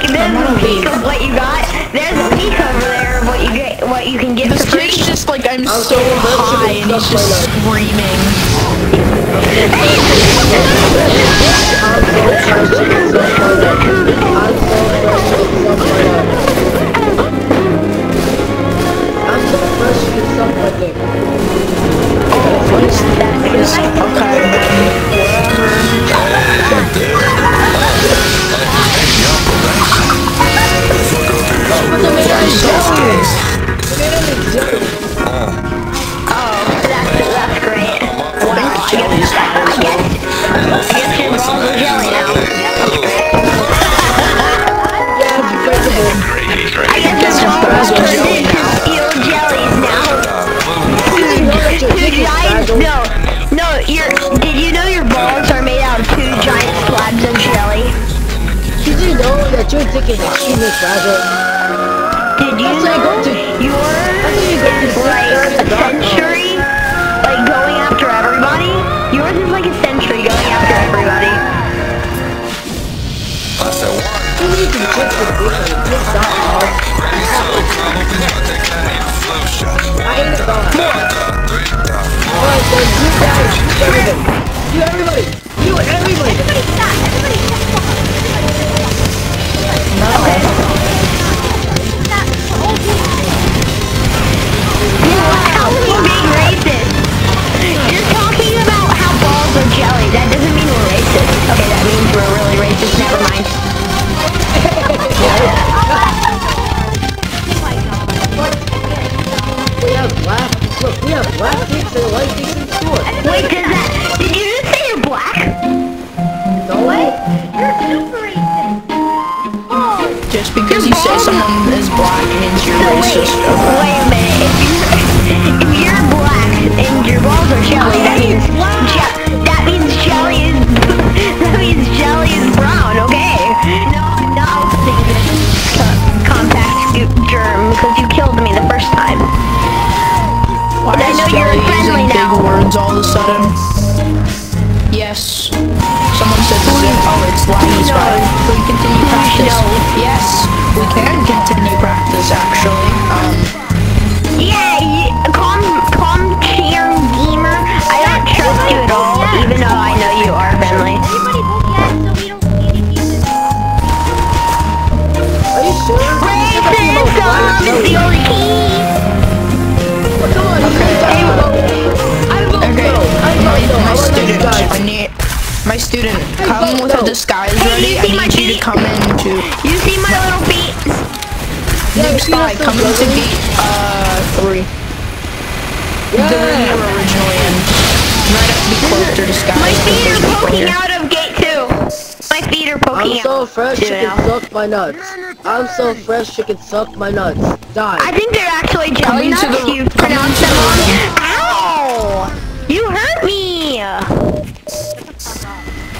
peek. There's a peek of what you got. There's a peek over there of what you get, what you can get This for free. kid's just like, I'm I'm so so rich, high, you and can he's suck my just nuts. screaming. I'm so fresh, you can suck my that your dick is extremely? Did you That's why I go know to- yours is like a century, like going after everybody? Yours is like a century going after everybody. You need to check the dick on your dick dot com. I ain't a dog. Alright then, you guys, Wait, does that? Did you just say you're black? No? Just because you say someone is black means you're wait, racist. wait minute. If you're, you're black and your balls are jelly, that means that means jelly is that means jelly is brown. Okay. You're friendly now. big words all of a sudden? Yes. Someone said to zip. Oh, it's laggy spy. Can we continue practice? No. Yes, we can continue practice actually. Um, Yeah, calm, calm, cheer, gamer. I don't trust you at all, even though I know student, come vote with a disguise Hey, ready. you I need you to feet? come into You see my little feet? Yeah, Noob you see Spy. us Come still into juggling? gate uh three. The room you were originally in. You might have to be close to disguise. My feet are poking here. out of gate two. My feet are poking out. I'm so out. fresh, you can suck my nuts. I'm so fresh, you can suck my nuts. Die. I think they're actually jelly nuts. the- You come pronounced to them wrong. Ow! You hurt me.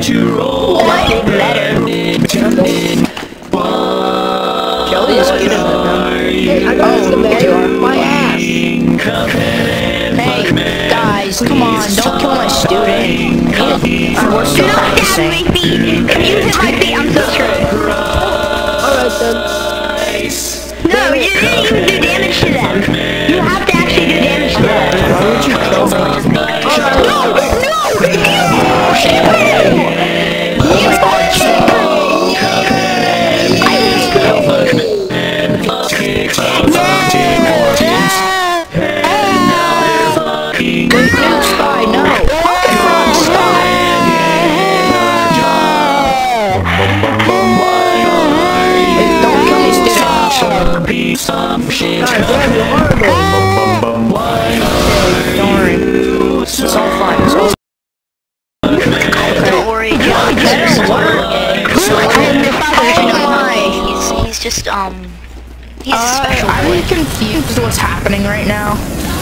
Like to roll. What? Better. Jelly is cute. Hey, I got Oh, there you. My ass. Hey, guys, come on, don't kill my student. And we're six of seventeen organs. And now we're fucking Good news, I know. Fucking rockstar. Some shit. Why are you so fine? It's all just um He's Uh, special I'm boy. confused what's happening right now.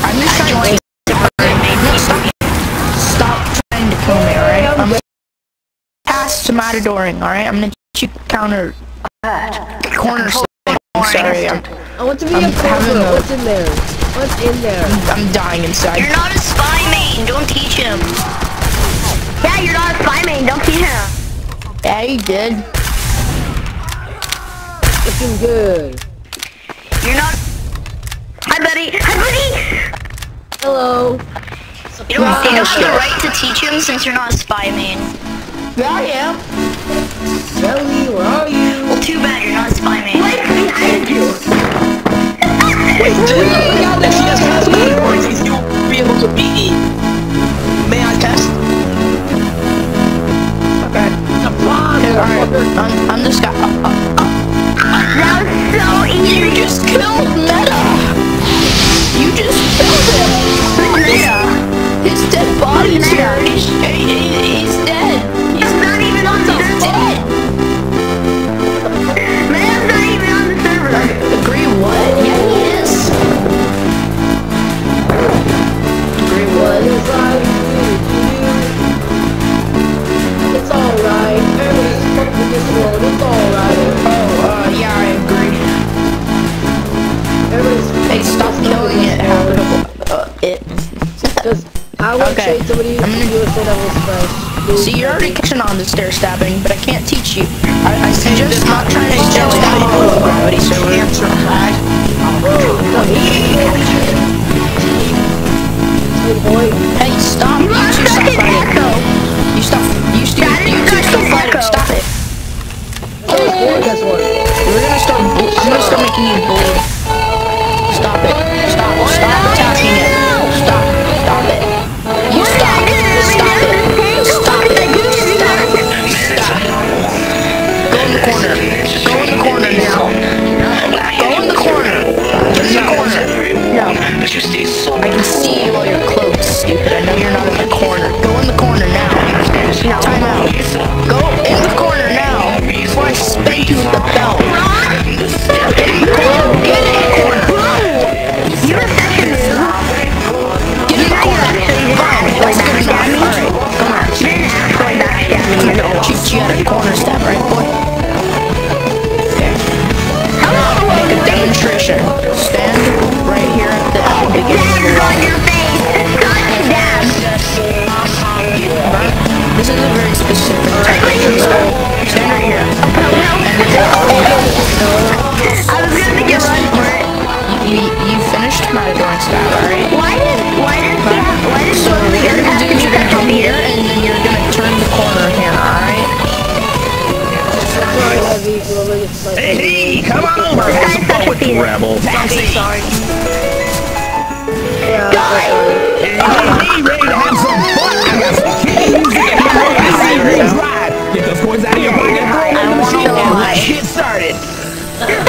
I'm just trying to No, stop. Stop trying to kill me, alright? I'm gonna pass to Matadoring, alright? I'm gonna teach you counter corner slam. Sorry, I'm, I want to be I'm a having a- What's in there? What's in there? I'm dying inside. You're not a spy main. Don't teach him. Yeah, you're not a spy main. Don't teach him. Yeah, you did. Looking good. You're not. Hi, buddy. Hi, buddy. Hello. You don't, you don't have the right to teach him since you're not a spy main. Yeah, I am. Jelly, where are you? Well, too bad you're not a spy main. Right behind you. Wait, dude, if she has pass categories, you'll be able to beat me. Dead Okay. somebody I'm gonna- you would say that was. See, you're already catching on to stair stabbing, but I can't teach you. I, I suggest not trying to stair stab you with gravity server. Answer flag. Hey boy. Hey, stop! You are two stop fighting. echo. You stop. You, st- you two stop fighting. Stop it. Hey boy, guess what? We're gonna start. bu- I'm gonna start making you bleed. Corner. Have some fun with the rebel. Fancy. Hey, Yeah, sorry. hey, ready to have some fun? I got some keys. Everything's right. Get those coins out of your pocket, throw them in the machine, and let's get started. Hey,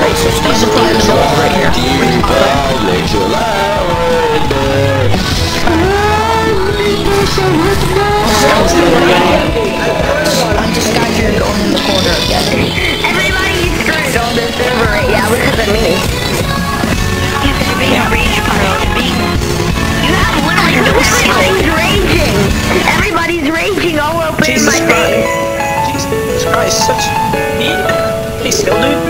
gonna demonstrate, so stand at the end of the wall right here. Going in the corner again. Everybody screwed on this server right now because of me. You have being rage punished. You have literally no Everybody's raging. Everybody's raging all open in my Jesus face. Jesus Christ, such... Hey, still, dude?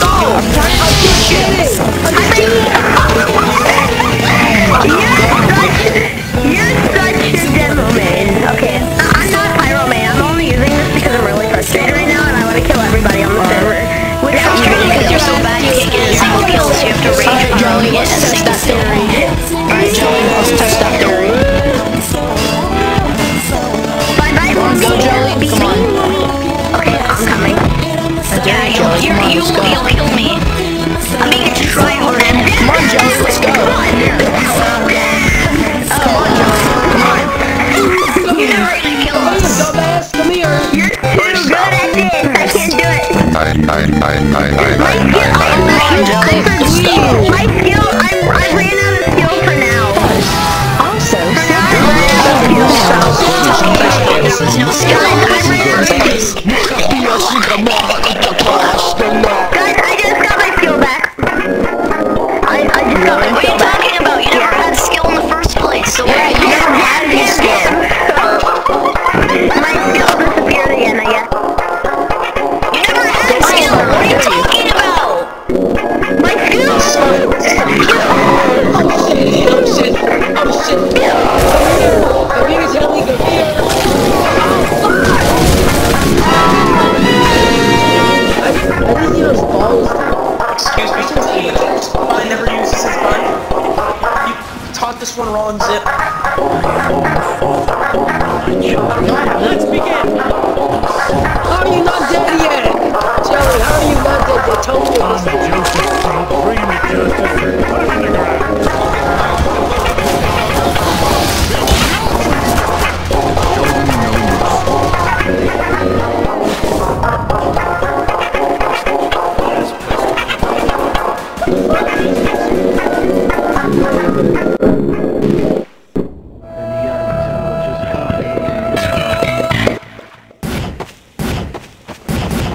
Get it! I. Yeah!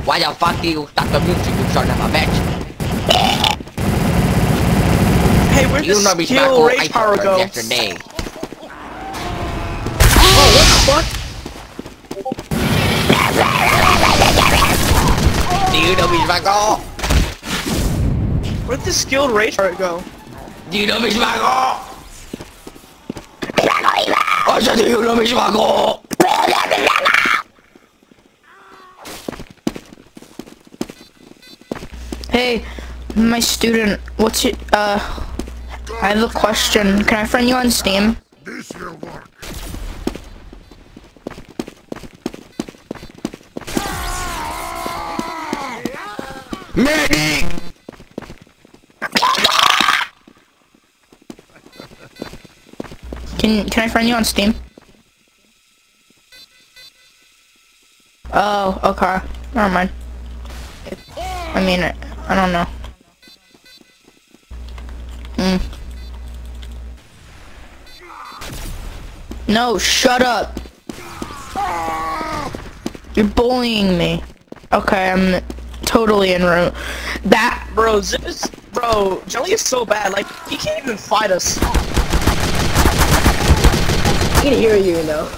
Why the fuck do you stop the music you son of a bitch? Hey, where's you the skill rage power go? Yesterday. Oh, what the fuck? Do you know me, Michael? Where'd the skilled rage part go? Do you know me, Michael? Oh, also, do you know me, Michael? Hey, my student, what's your, uh, I have a question. Can I friend you on Steam? This will work. Medic! Can, can I friend you on Steam? Oh, okay. Never mind. I mean it. I don't know. Mm. No, shut up. You're bullying me. Okay, I'm totally in route. That, bro, bro, Jelly is so bad. Like, he can't even fight us. I can hear you, though.